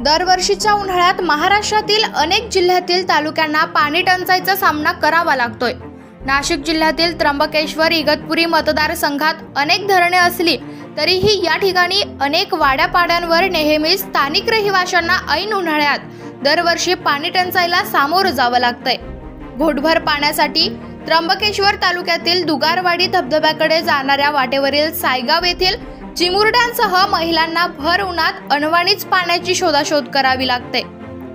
दरवर्षीच्या उन्हाळ्यात महाराष्ट्रातील अनेक जिल्ह्यातील तालुक्यांना पाणी टंचाईचा सामना करावा लागतोय. नाशिक जिल्ह्यातील त्र्यंबकेश्वर इगतपुरी मतदारसंघात अनेक धरणे असली तरीही या ठिकाणी अनेक वाड्यापाड्यांवर नेहमी स्थानिक रहिवाशांना ऐन उन्हाळ्यात दरवर्षी पाणी टंचाईला सामोरं जावं लागतंय. घोटभर पाण्यासाठी त्र्यंबकेश्वर तालुक्यातील दुगारवाडी धबधब्याकडे जाणाऱ्या वाटेवरील सायगाव येथील चिमुरड्यांसह महिलांना भर उन्हात अनवाणीच पाण्याची शोधाशोध करावी लागते.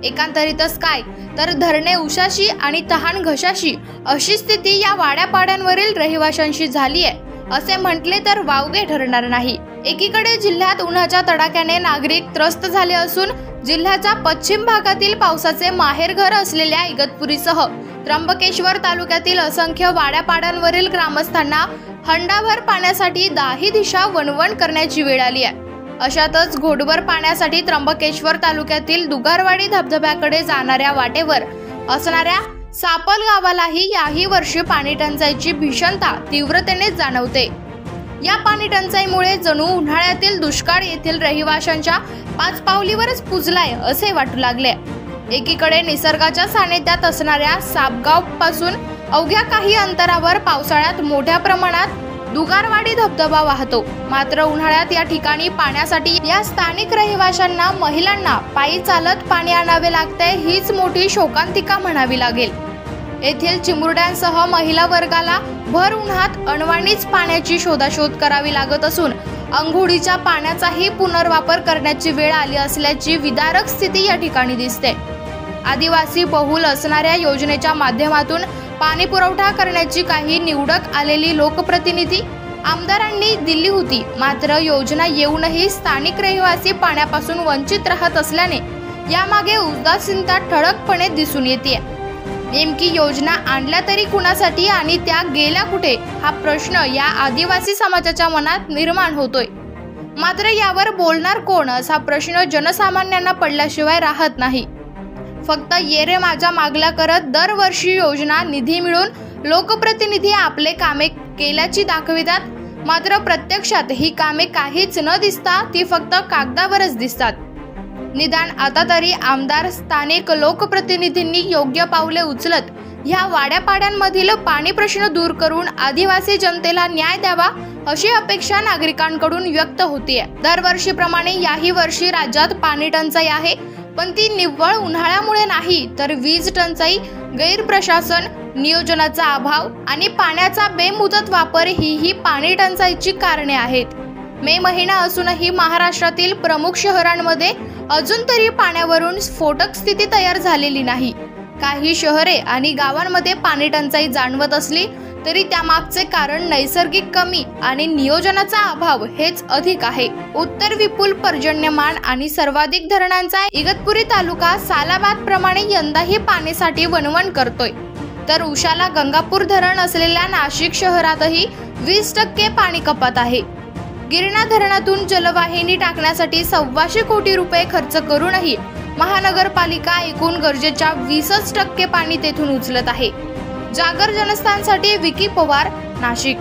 एकांतरितच काय तर धरणे उशाशी आणि तहान घशाशी अशी स्थिती या वाड्यापाड्यांवरील रहिवाशांशी झाली आहे असे म्हटले तर वावगे ठरणार नाही. एकीकडे जिल्ह्यात उन्हाच्या तडाख्याने नागरिक त्रस्त झाले असून जिल्ह्याच्या पश्चिम भागातील पावसाचे माहेरघर असलेल्या इगतपुरीसह त्र्यंबकेश्वर तालुक्यातील असंख्य वाड्यापाड्यांवरील ग्रामस्थांना हंडाभर पाण्यासाठी दाही दिशा वणवण करण्याची वेळ आली आहे. अशातच घोडभर पाण्यासाठी त्र्यंबकेश्वर तालुक्यातील दुगारवाडी धबधब्याकडे जाणाऱ्या वाटेवर असणाऱ्या सापल गावालाही याही वर्षी पाणी टंचाईची भीषणता तीव्रतेने जाणवते. या पाणी टंचाईमुळे जणू उन्हाळ्यातील दुष्काळ येथील रहिवाशांच्या पाच पावलीवरच पुजलाय असे वाटू लागले. एकीकडे निसर्गाच्या सानिध्यात असणाऱ्या सापगावपासून अवघ्या काही अंतरावर पावसाळ्यात मोठ्या प्रमाणात दुगारवाडी धबधबा वाहतो. मात्र उन्हाळ्यात या ठिकाणी पाण्यासाठी या स्थानिक रहिवाशांना महिलांना पायी चालत पाणी आणावे लागते हीच मोठी शोकांतिका म्हणावी लागेल. येथील चिमुरड्यांसह महिला वर्गाला भर उन्हात अणवाणीच पाण्याची शोधाशोध करावी लागत असून अंघोळीच्या पाण्याचाही पुनर्वापर करण्याची वेळ आली असल्याची विदारक स्थिती या ठिकाणी दिसते. आदिवासी बहुल असणाऱ्या योजनेच्या माध्यमातून पाणी पुरवठा करण्याची काही निवडक आलेली लोकप्रतिनिधी आमदारांनी दिली होती. मात्र योजना येऊनही स्थानिक रहिवासी पाण्यापासून वंचित राहत असल्याने यामागे उदासीनता ठळकपणे दिसून येते नेमकी योजना आणल्या तरी कुणासाठी आणि त्या गेल्या कुठे? हा प्रश्न या आदिवासी समाजाच्या मनात निर्माण होतोय. मात्र यावर बोलणार कोण? असा प्रश्न जनसामान्यांना पडल्याशिवाय राहत नाही. फक्त ये रे माझ्या मागल्या करत दरवर्षी योजना निधी मिळून लोकप्रतिनिधी आपले कामे केल्याची दाखवितात. मात्र प्रत्यक्षात ही कामे काहीच न दिसता ती फक्त कागदावरच दिसतात. निदान आता तरी आमदार स्थानिक लोकप्रतिनिधींनी योग्य पावले उचलत ह्या वाड्यापाड्यांमधील पाणी प्रश्न दूर करून आदिवासी जनतेला न्याय द्यावा अशी अपेक्षा नागरिकांकडून व्यक्त होतीये. दरवर्षीप्रमाणे याही वर्षी राज्यात पाणी टंचाई आहे पण ती निव्वळ उन्हाळ्यामुळे नाही तर वीज टंचाई गैरप्रशासन नियोजनाचा अभाव आणि पाण्याचा बेमुदत वापर ही ही पाणी टंचाईची कारणे आहेत. मे महिना असूनही महाराष्ट्रातील प्रमुख शहरांमध्ये अजून तरी पाण्यावरून स्फोटक स्थिती तयार झालेली नाही. काही शहरे आणि गावांमध्ये पाणी टंचाई जाणवत असली तरी त्यामागचे कारण नैसर्गिक कमी आणि नियोजनाचा अभाव हेच अधिक आहे. उत्तर विपुल पर्जन्यमान आणि सर्वाधिक धरणांचा इगतपुरी तालुका सालाबाद प्रमाणे यंदाही पाण्यासाठी वणवण करतोय. तर उशाला गंगापूर धरण असलेल्या नाशिक शहरातही वीस टक्के पाणी कपात आहे. गिरणा धरणातून जलवाहिनी टाकण्यासाठी सव्वाशे कोटी रुपये खर्च करूनही महानगरपालिका एकूण गरजेच्या वीसच टक्के पाणी तेथून उचलत आहे. जागर जनस्थानसाठी विकी पवार नाशिक.